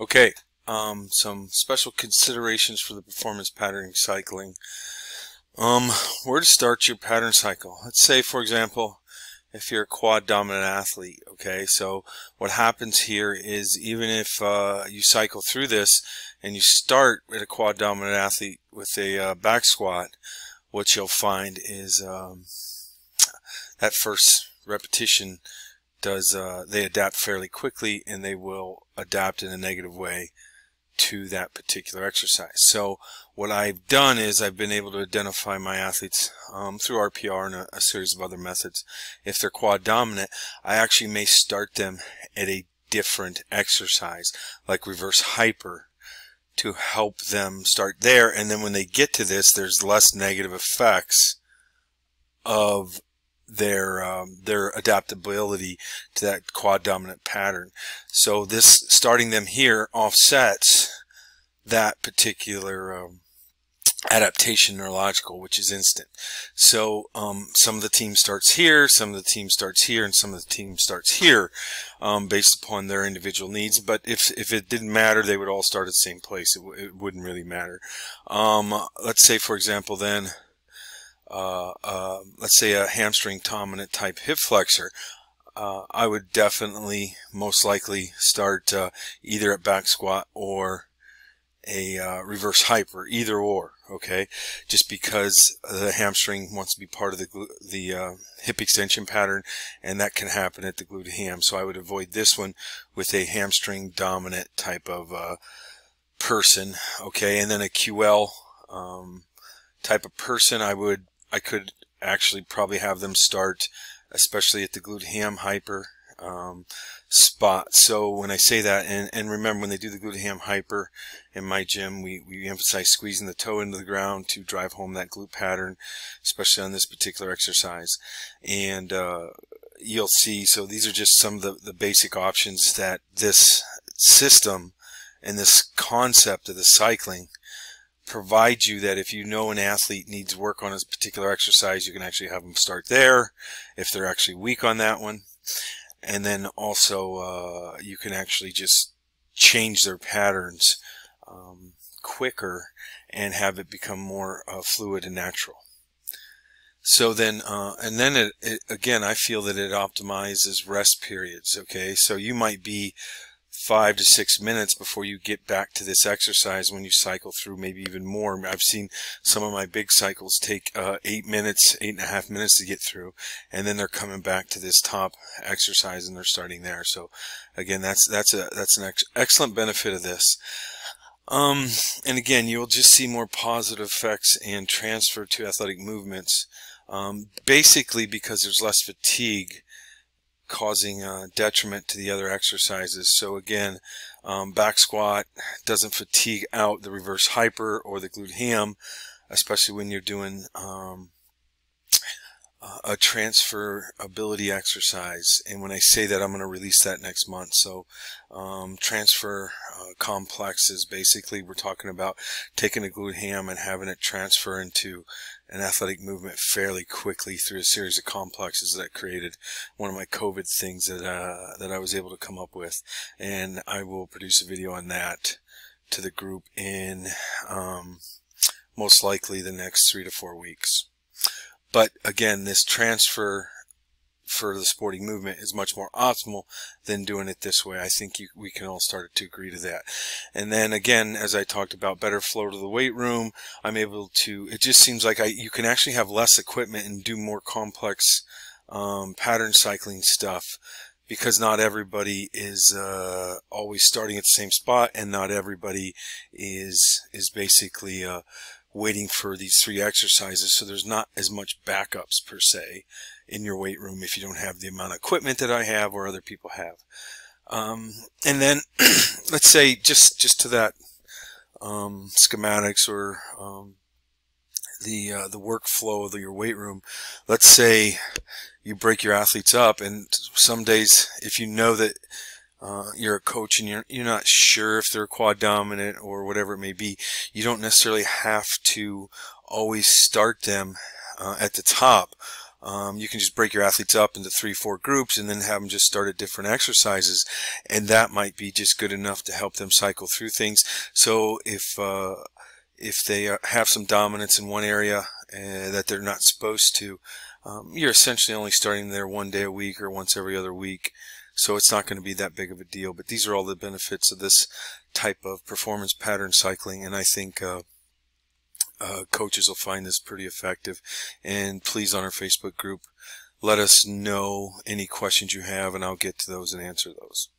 Okay, um, some special considerations for the performance patterning cycling. Um, where to start your pattern cycle? Let's say, for example, if you're a quad dominant athlete, okay, so what happens here is even if uh, you cycle through this and you start at a quad dominant athlete with a uh, back squat, what you'll find is um, that first repetition does uh, they adapt fairly quickly and they will adapt in a negative way to that particular exercise. So what I've done is I've been able to identify my athletes um, through RPR and a, a, series of other methods. If they're quad dominant, I actually may start them at a different exercise like reverse hyper to help them start there and then when they get to this there's less negative effects of their um, their adaptability to that quad dominant pattern. So this starting them here offsets that particular um, adaptation neurological, which is instant. So um, some of the team starts here, some of the team starts here, and some of the team starts here, um, based upon their individual needs. But if if it didn't matter, they would all start at the same place. It, it wouldn't really matter. Um, let's say, for example, then uh, uh, let's say a hamstring dominant type hip flexor, uh, I would definitely most likely start uh, either at back squat or a uh, reverse hyper, either or, okay? Just because the hamstring wants to be part of the the uh, hip extension pattern, and that can happen at the glute ham. So I would avoid this one with a hamstring dominant type of person, okay? And then a QL um, type of person, I would I could actually probably have them start, especially at the glute ham hyper um, spot. So when I say that, and, and remember when they do the glute ham hyper in my gym, we, we emphasize squeezing the toe into the ground to drive home that glute pattern, especially on this particular exercise. And uh, you'll see, so these are just some of the, the basic options that this system and this concept of the cycling provide you that if you know an athlete needs work on a particular exercise, you can actually have them start there if they're actually weak on that one. And then also, uh, you can actually just change their patterns um, quicker and have it become more uh, fluid and natural. So then, uh, and then it, it, again, I feel that it optimizes rest periods. Okay, so you might be five to six minutes before you get back to this exercise when you cycle through maybe even more. I've seen some of my big cycles take uh, eight minutes, eight and a half minutes to get through, and then they're coming back to this top exercise and they're starting there. So again, that's that's a that's an ex excellent benefit of this. Um, and again, you'll just see more positive effects and transfer to athletic movements, um, basically because there's less fatigue causing a detriment to the other exercises. So again, um, back squat doesn't fatigue out the reverse hyper or the glute ham, especially when you're doing um, a transferability exercise. And when I say that, I'm going to release that next month. So um, transfer uh, complex is basically we're talking about taking a glute ham and having it transfer into an athletic movement fairly quickly through a series of complexes that created one of my COVID things that uh, that I was able to come up with, and I will produce a video on that to the group in um, most likely the next three to four weeks. But again, this transfer for the sporting movement is much more optimal than doing it this way. I think you, we can all start to agree to that. And then again, as I talked about, better flow to the weight room. I'm able to. It just seems like I you can actually have less equipment and do more complex um, pattern cycling stuff because not everybody is uh, always starting at the same spot, and not everybody is is basically uh, waiting for these three exercises. So there's not as much backups per se in your weight room if you don't have the amount of equipment that I have or other people have. Um, and then let's say just just to that um, schematics or um, the uh, the workflow of your weight room. Let's say you break your athletes up, and some days if you know that uh, you're a coach and you're you're not sure if they're quad dominant or whatever it may be, you don't necessarily have to always start them uh, at the top Um, you can just break your athletes up into three, four groups and then have them just start at different exercises. And that might be just good enough to help them cycle through things. So if, uh, if they have some dominance in one area uh, that they're not supposed to, um, you're essentially only starting there one day a week or once every other week. So it's not going to be that big of a deal. But these are all the benefits of this type of performance pattern cycling. And I think uh, uh, coaches will find this pretty effective. And please, on our Facebook group, let us know any questions you have, and I'll get to those and answer those.